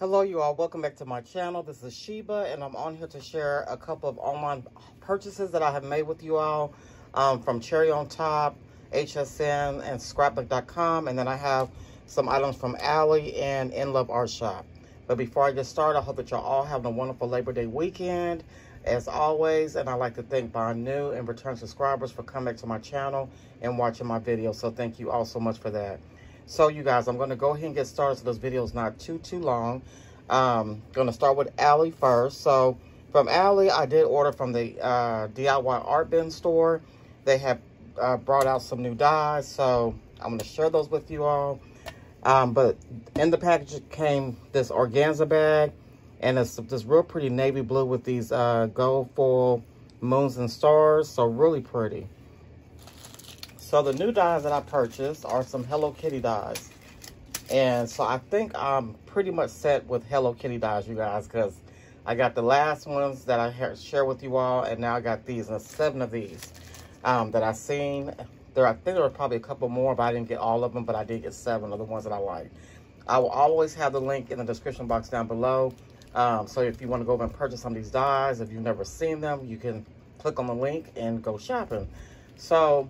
Hello you all, welcome back to my channel. This is Sheba and I'm on here to share a couple of online purchases that I have made with you all um, from Cherry on Top, HSN, and Scrapbook.com. And then I have some items from Ali and In Love Art Shop. But before I get started, I hope that y'all all have a wonderful Labor Day weekend as always. And I'd like to thank my new and return subscribers for coming back to my channel and watching my videos. So thank you all so much for that. So you guys, I'm going to go ahead and get started so this video is not too, too long. Um, going to start with Ali first. So from Ali, I did order from the uh, DIY Art Bin store. They have uh, brought out some new dies, so I'm going to share those with you all. Um, but in the package came this organza bag, and it's this real pretty navy blue with these uh, gold foil moons and stars, so really pretty. So the new dies that I purchased are some Hello Kitty dies. And so I think I'm pretty much set with Hello Kitty dies, you guys, because I got the last ones that I share with you all, and now I got these, and seven of these um, that I've seen. There, I think there were probably a couple more, but I didn't get all of them, but I did get seven of the ones that I like. I will always have the link in the description box down below. Um, so if you want to go over and purchase some of these dies, if you've never seen them, you can click on the link and go shopping. So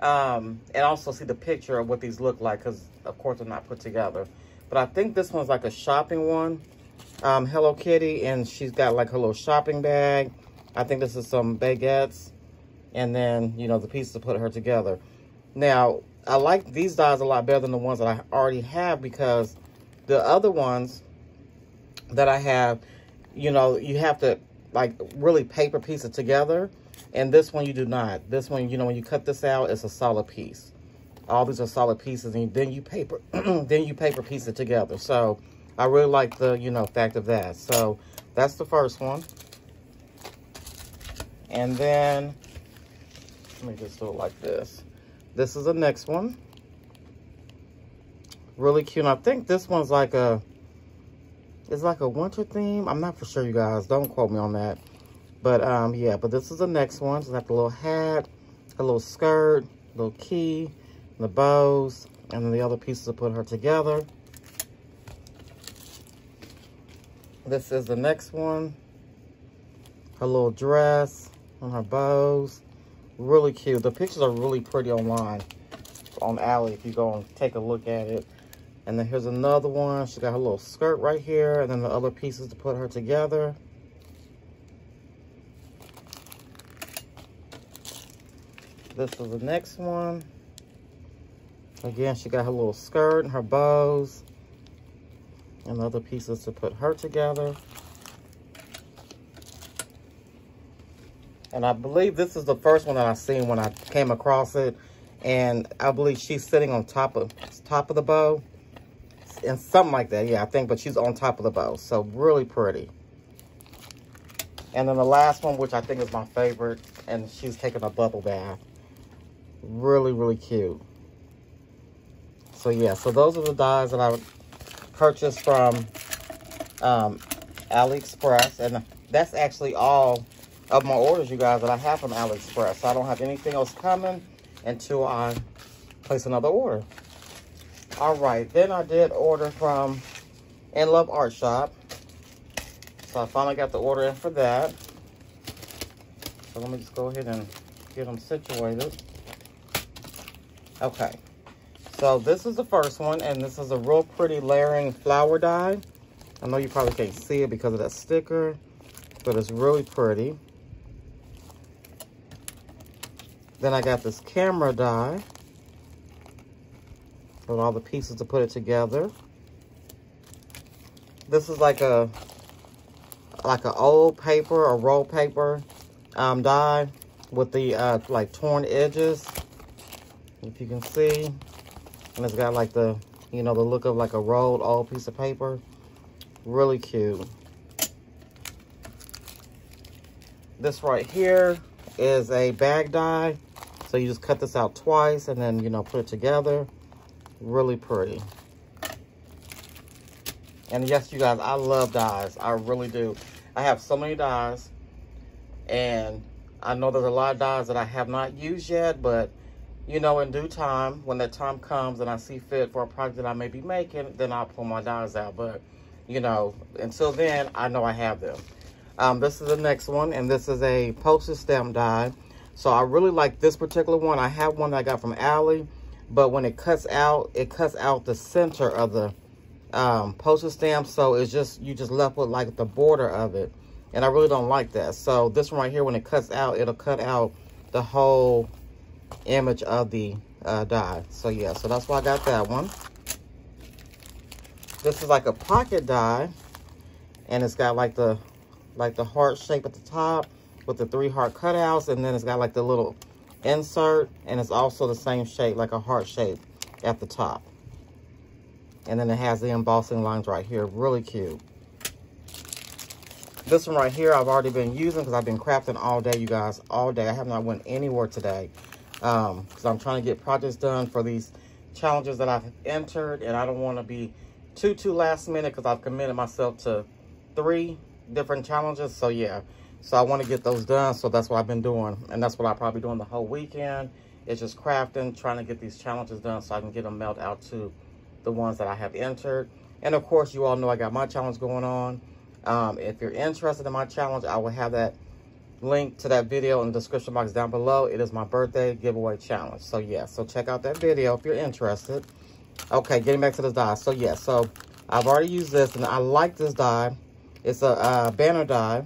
um, and also see the picture of what these look like because, of course, they're not put together. But I think this one's like a shopping one. Um, Hello Kitty, and she's got like her little shopping bag. I think this is some baguettes. And then, you know, the pieces to put her together. Now, I like these dies a lot better than the ones that I already have because the other ones that I have, you know, you have to like really paper piece it together. And this one you do not. This one, you know, when you cut this out, it's a solid piece. All these are solid pieces, and then you paper, then you paper piece it together. So I really like the, you know, fact of that. So that's the first one. And then, let me just do it like this. This is the next one. Really cute. And I think this one's like a, it's like a winter theme. I'm not for sure, you guys. Don't quote me on that. But um, yeah, but this is the next one. So got the little hat, a little skirt, little key, the bows, and then the other pieces to put her together. This is the next one. Her little dress and her bows. Really cute. The pictures are really pretty online on Ali if you go and take a look at it. And then here's another one. She got her little skirt right here and then the other pieces to put her together. This is the next one. Again, she got her little skirt and her bows and other pieces to put her together. And I believe this is the first one that I seen when I came across it. And I believe she's sitting on top of top of the bow. And something like that, yeah, I think. But she's on top of the bow. So really pretty. And then the last one, which I think is my favorite. And she's taking a bubble bath. Really, really cute. So yeah, so those are the dies that I purchased from um, AliExpress. And that's actually all of my orders, you guys, that I have from AliExpress. So I don't have anything else coming until I place another order. All right, then I did order from In Love Art Shop. So I finally got the order in for that. So let me just go ahead and get them situated. Okay. So this is the first one, and this is a real pretty layering flower die. I know you probably can't see it because of that sticker, but it's really pretty. Then I got this camera die with all the pieces to put it together. This is like a like an old paper or roll paper um, die with the uh, like torn edges if you can see. And it's got like the, you know, the look of like a rolled old piece of paper. Really cute. This right here is a bag die. So you just cut this out twice and then, you know, put it together. Really pretty. And yes, you guys, I love dies. I really do. I have so many dies. And I know there's a lot of dies that I have not used yet, but you know, in due time, when that time comes and I see fit for a project that I may be making, then I'll pull my dies out. But you know, until then, I know I have them. Um, this is the next one, and this is a postage stamp die. So I really like this particular one. I have one that I got from Ali, but when it cuts out, it cuts out the center of the um, postage stamp. So it's just, you just left with like the border of it. And I really don't like that. So this one right here, when it cuts out, it'll cut out the whole image of the uh, die. So yeah, so that's why I got that one. This is like a pocket die. And it's got like the like the heart shape at the top with the three heart cutouts. And then it's got like the little insert. And it's also the same shape, like a heart shape at the top. And then it has the embossing lines right here. Really cute. This one right here, I've already been using because I've been crafting all day, you guys, all day. I have not went anywhere today because um, I'm trying to get projects done for these challenges that I've entered. And I don't want to be too, too last minute because I've committed myself to three different challenges. So, yeah. So, I want to get those done. So, that's what I've been doing. And that's what I'll probably be doing the whole weekend. It's just crafting, trying to get these challenges done so I can get them mailed out to the ones that I have entered. And, of course, you all know I got my challenge going on. Um, if you're interested in my challenge, I will have that link to that video in the description box down below. It is my birthday giveaway challenge. So, yeah, so check out that video if you're interested. Okay, getting back to this die. So, yeah, so I've already used this, and I like this die. It's a uh, banner die,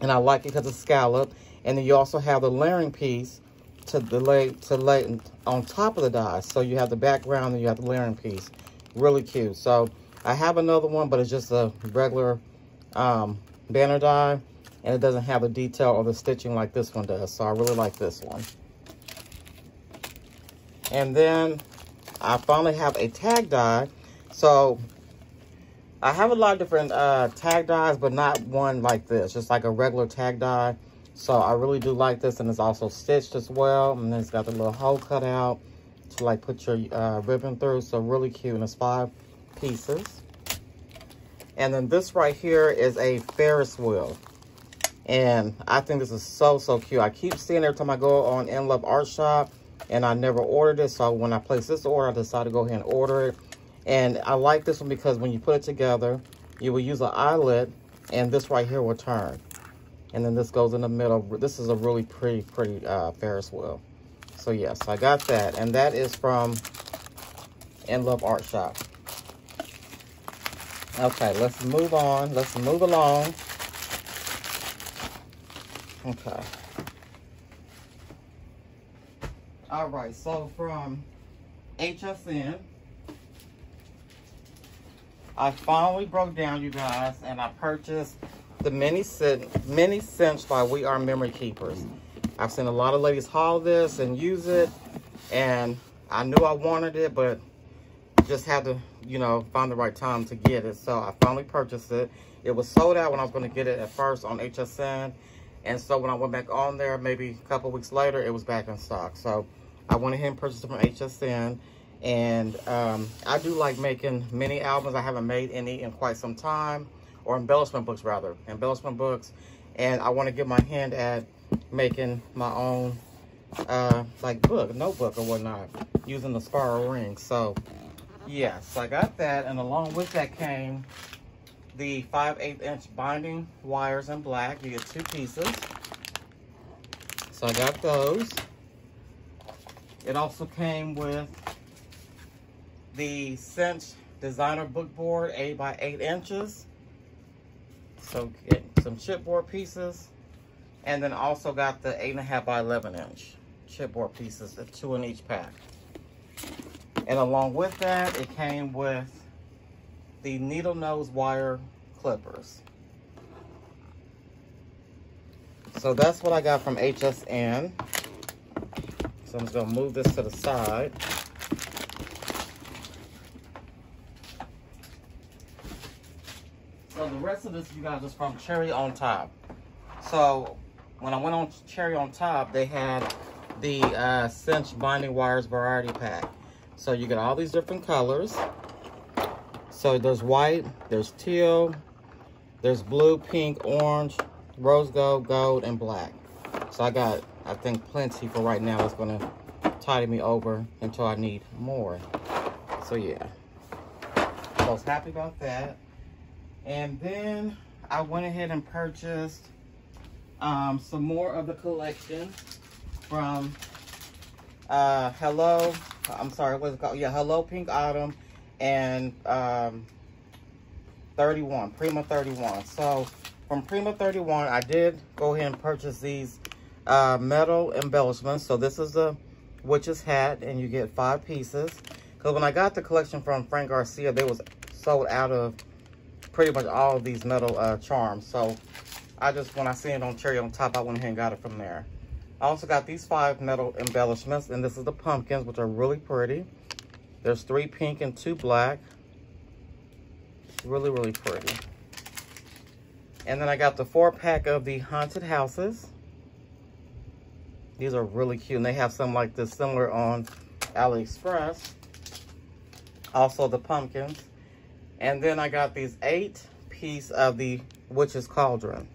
and I like it because it's scallop. And then you also have the layering piece to the lay to lay on top of the die. So you have the background and you have the layering piece. Really cute. So I have another one, but it's just a regular um, banner die. And it doesn't have the detail or the stitching like this one does. So I really like this one. And then I finally have a tag die. So I have a lot of different uh, tag dies, but not one like this. Just like a regular tag die. So I really do like this. And it's also stitched as well. And then it's got the little hole cut out to like put your uh, ribbon through. So really cute. And it's five pieces. And then this right here is a Ferris wheel. And I think this is so, so cute. I keep seeing every time I go on In Love Art Shop. And I never ordered it. So when I placed this order, I decided to go ahead and order it. And I like this one because when you put it together, you will use an eyelet. And this right here will turn. And then this goes in the middle. This is a really pretty, pretty uh, Ferris wheel. So yes, I got that. And that is from In Love Art Shop. Okay, let's move on. Let's move along. Okay. All right, so from HSN, I finally broke down, you guys, and I purchased the mini cinch, mini cinch by We R Memory Keepers. I've seen a lot of ladies haul this and use it, and I knew I wanted it, but just had to, you know, find the right time to get it. So I finally purchased it. It was sold out when I was going to get it at first on HSN. And so when I went back on there, maybe a couple weeks later, it was back in stock. So I went ahead and purchased it from HSN. And um, I do like making mini albums. I haven't made any in quite some time. Or embellishment books, rather. Embellishment books. And I want to get my hand at making my own, uh, like, book, notebook or whatnot. Using the spiral ring. So Yes, I got that. And along with that came the 5 8 inch binding wires in black. You get two pieces. So I got those. It also came with the Cinch designer book board, 8 by 8 inches. So get some chipboard pieces. And then also got the 8.5 by 11 inch chipboard pieces, two in each pack. And along with that, it came with the needle nose wire clippers. So that's what I got from HSN. So I'm just gonna move this to the side. So the rest of this, you guys, is from Cherry on Top. So when I went on Cherry on Top, they had the uh, Cinch Binding Wires Variety Pack. So you get all these different colors. So there's white, there's teal, there's blue, pink, orange, rose gold, gold, and black. So I got, I think, plenty for right now. It's going to tidy me over until I need more. So yeah. I was happy about that. And then I went ahead and purchased um, some more of the collection from uh, Hello, I'm sorry, what's it called? Yeah, Hello Pink Autumn and um, 31, Prima 31. So from Prima 31, I did go ahead and purchase these uh, metal embellishments. So this is the witch's hat and you get five pieces. Because when I got the collection from Frank Garcia, they was sold out of pretty much all of these metal uh, charms. So I just, when I seen it on Cherry on Top, I went ahead and got it from there. I also got these five metal embellishments, and this is the pumpkins, which are really pretty. There's three pink and two black. Really, really pretty. And then I got the four pack of the haunted houses. These are really cute, and they have some like this similar on AliExpress. Also the pumpkins. And then I got these eight piece of the Witch's Cauldron.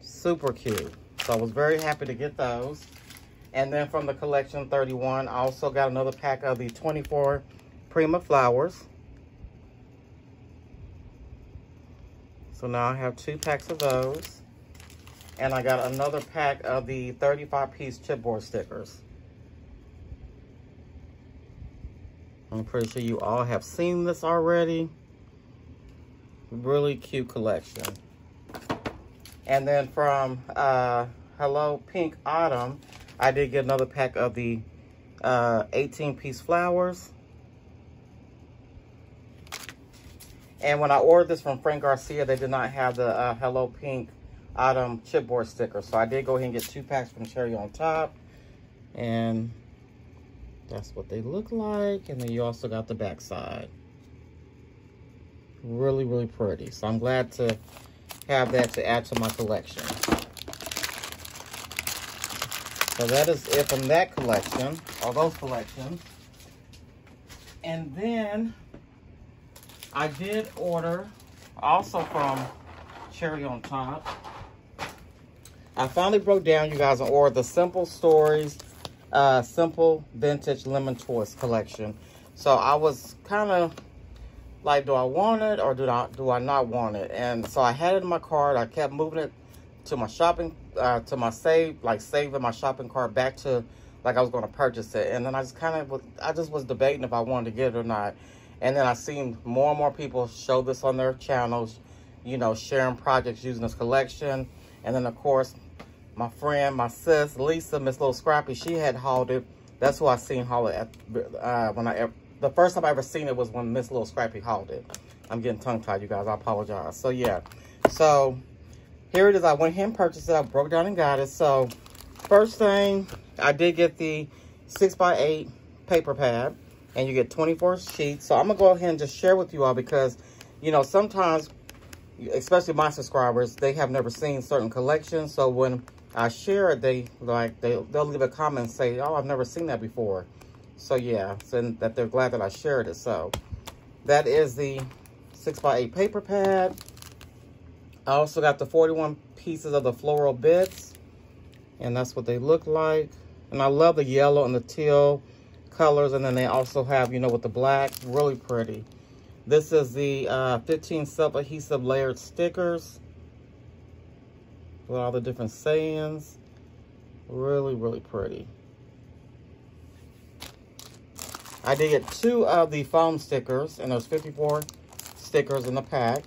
Super cute. So I was very happy to get those. And then from the collection 31, I also got another pack of the 24 Prima Flowers. So now I have two packs of those. And I got another pack of the 35 piece chipboard stickers. I'm pretty sure you all have seen this already. Really cute collection. And then from uh, Hello Pink Autumn, I did get another pack of the 18-piece uh, flowers. And when I ordered this from Frank Garcia, they did not have the uh, Hello Pink Autumn chipboard sticker. So I did go ahead and get two packs from Cherry on top. And that's what they look like. And then you also got the back side. Really, really pretty. So I'm glad to have that to add to my collection. So that is it from that collection, or those collections. And then I did order, also from Cherry on Top. I finally broke down, you guys, and ordered the Simple Stories uh, Simple Vintage Lemon Twist collection. So I was kind of like, do I want it or do I, do I not want it? And so I had it in my cart. I kept moving it to my shopping, uh, to my save, like saving my shopping cart back to like I was going to purchase it. And then I just kind of, I just was debating if I wanted to get it or not. And then I seen more and more people show this on their channels, you know, sharing projects using this collection. And then, of course, my friend, my sis, Lisa, Miss Little Scrappy, she had hauled it. That's who I seen haul it at, uh, when I the first time I ever seen it was when Miss Little Scrappy hauled it. I'm getting tongue-tied, you guys. I apologize. So, yeah. So, here it is. I went ahead and purchased it. I broke down and got it. So, first thing, I did get the 6x8 paper pad. And you get 24 sheets. So, I'm going to go ahead and just share with you all because, you know, sometimes, especially my subscribers, they have never seen certain collections. So, when I share it, they, like, they, they'll leave a comment and say, oh, I've never seen that before. So yeah, so that they're glad that I shared it. So that is the 6x8 paper pad. I also got the 41 pieces of the floral bits. And that's what they look like. And I love the yellow and the teal colors. And then they also have, you know, with the black, really pretty. This is the uh, 15 self-adhesive layered stickers. With all the different sayings. Really, really pretty. I did get two of the foam stickers, and there's 54 stickers in the pack.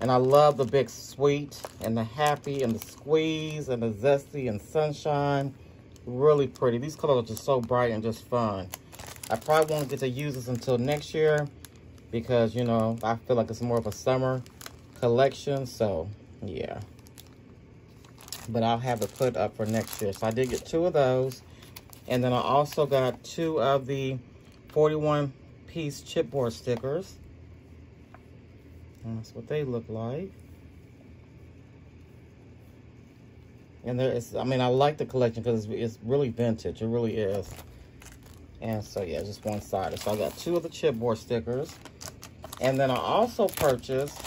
And I love the big sweet and the happy and the squeeze and the zesty and sunshine. Really pretty. These colors are just so bright and just fun. I probably won't get to use this until next year because, you know, I feel like it's more of a summer collection. So, yeah. But I'll have it put up for next year. So I did get two of those. And then I also got two of the 41 piece chipboard stickers. That's what they look like. And there is, I mean, I like the collection because it's, it's, really vintage. It really is. And so, yeah, just one sided. So I got two of the chipboard stickers. And then I also purchased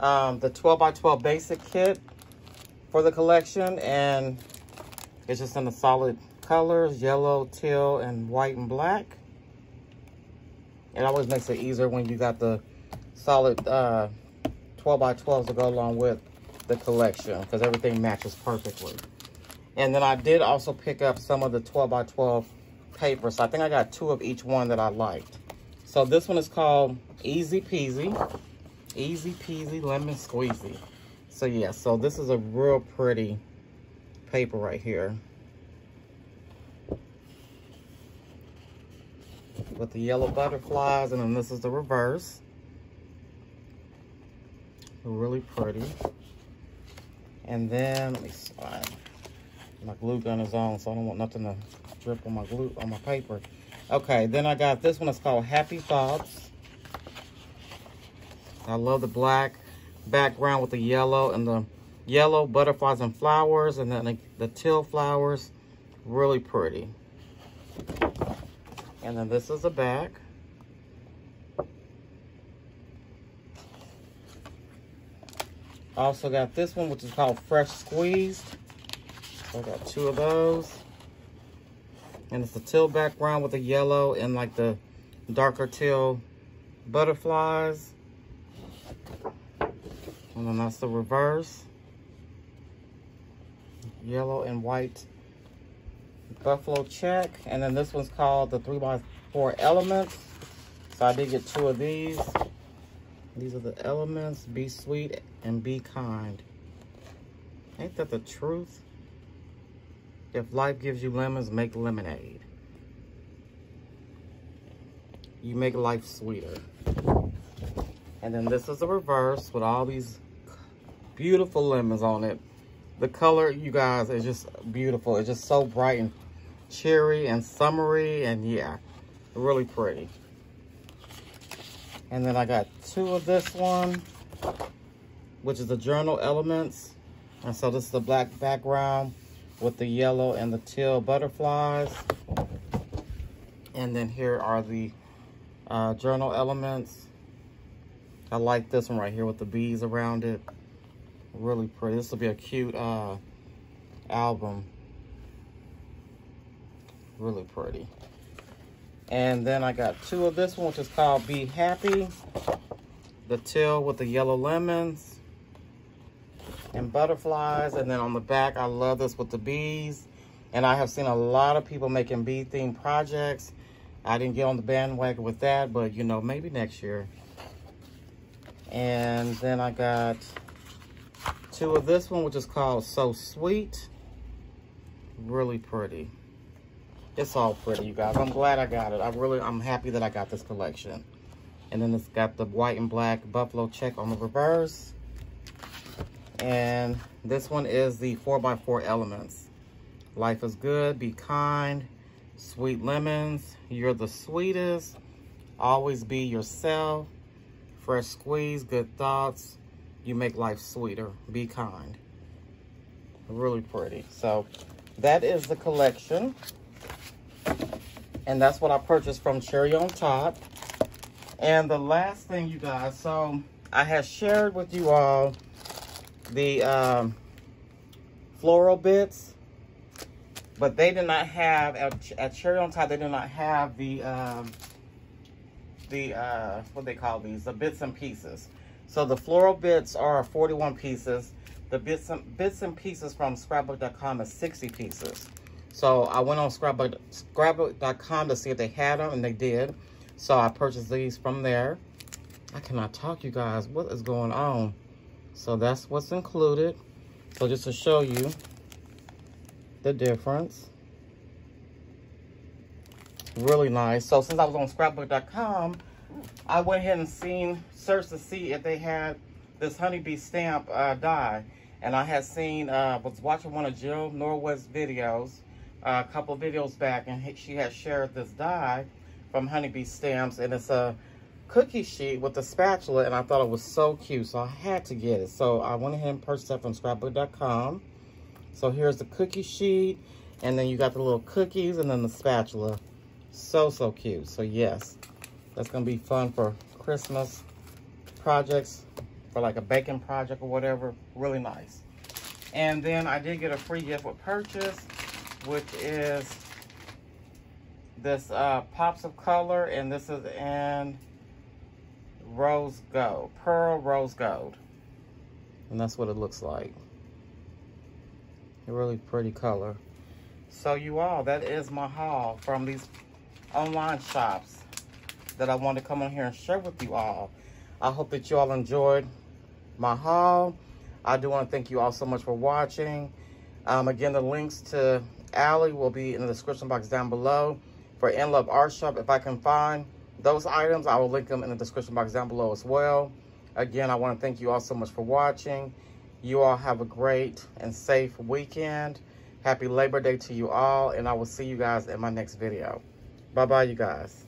um, the 12 by 12 basic kit for the collection. And it's just in the solid colors, yellow, teal, and white and black. It always makes it easier when you got the solid uh, 12 by 12s to go along with the collection because everything matches perfectly. And then I did also pick up some of the 12 by 12 paper. So I think I got two of each one that I liked. So this one is called Easy Peasy. Easy Peasy Lemon Squeezy. So yeah, so this is a real pretty paper right here. With the yellow butterflies, and then this is the reverse. Really pretty. And then, let me slide. My glue gun is on, so I don't want nothing to drip on my glue, on my paper. Okay, then I got this one. It's called Happy Thoughts. I love the black background with the yellow and the yellow butterflies and flowers and then the, the teal flowers. Really pretty. And then this is the back. Also got this one, which is called Fresh Squeezed. So I got two of those. And it's a teal background with the yellow and like the darker teal butterflies. And then that's the reverse. Yellow and white buffalo check. And then this one's called the 3x4 Elements. So I did get two of these. These are the elements. Be sweet and be kind. Ain't that the truth? If life gives you lemons, make lemonade. You make life sweeter. And then this is the reverse with all these beautiful lemons on it. The color, you guys, is just beautiful. It's just so bright and cheery and summery. And yeah, really pretty. And then I got two of this one, which is the Journal Elements. And so this is the black background with the yellow and the teal butterflies. And then here are the uh, journal elements. I like this one right here with the bees around it. Really pretty. This will be a cute uh, album. Really pretty. And then I got two of this one, which is called Be Happy. The teal with the yellow lemons and butterflies. And then on the back, I love this with the bees. And I have seen a lot of people making bee-themed projects. I didn't get on the bandwagon with that, but, you know, maybe next year. And then I got two of this one, which is called So Sweet. Really pretty. It's all pretty, you guys. I'm glad I got it. I really, I'm happy that I got this collection. And then it's got the white and black buffalo check on the reverse. And this one is the 4x4 Elements. Life is good, be kind, sweet lemons, you're the sweetest, always be yourself, fresh squeeze, good thoughts, you make life sweeter, be kind. Really pretty. So that is the collection. And that's what I purchased from Cherry on Top. And the last thing, you guys, so I have shared with you all the um, floral bits, but they did not have, at, at Cherry on Top, they did not have the, um, the uh, what they call these, the bits and pieces. So the floral bits are 41 pieces. The bits and, bits and pieces from scrapbook.com is 60 pieces. So I went on scrapbook, scrapbook.com to see if they had them, and they did. So I purchased these from there. I cannot talk, you guys. What is going on? So that's what's included. So just to show you the difference. Really nice. So since I was on scrapbook.com, I went ahead and seen, searched to see if they had this honeybee stamp uh, die. And I had seen, uh, was watching one of Jill Norwood's videos, a couple videos back, and she had shared this die from honeybee stamps. And it's a cookie sheet with a spatula and I thought it was so cute. So I had to get it. So I went ahead and purchased that from scrapbook.com. So here's the cookie sheet. And then you got the little cookies and then the spatula. So, so cute. So yes, that's going to be fun for Christmas projects. For like a baking project or whatever. Really nice. And then I did get a free gift with purchase. Which is this uh, Pops of Color. And this is in rose gold. Pearl rose gold. And that's what it looks like. A really pretty color. So you all, that is my haul from these online shops that I want to come on here and share with you all. I hope that you all enjoyed my haul. I do want to thank you all so much for watching. Um, again, the links to Ali will be in the description box down below. For In Love Art Shop, if I can find those items, I will link them in the description box down below as well. Again, I want to thank you all so much for watching. You all have a great and safe weekend. Happy Labor Day to you all, and I will see you guys in my next video. Bye-bye, you guys.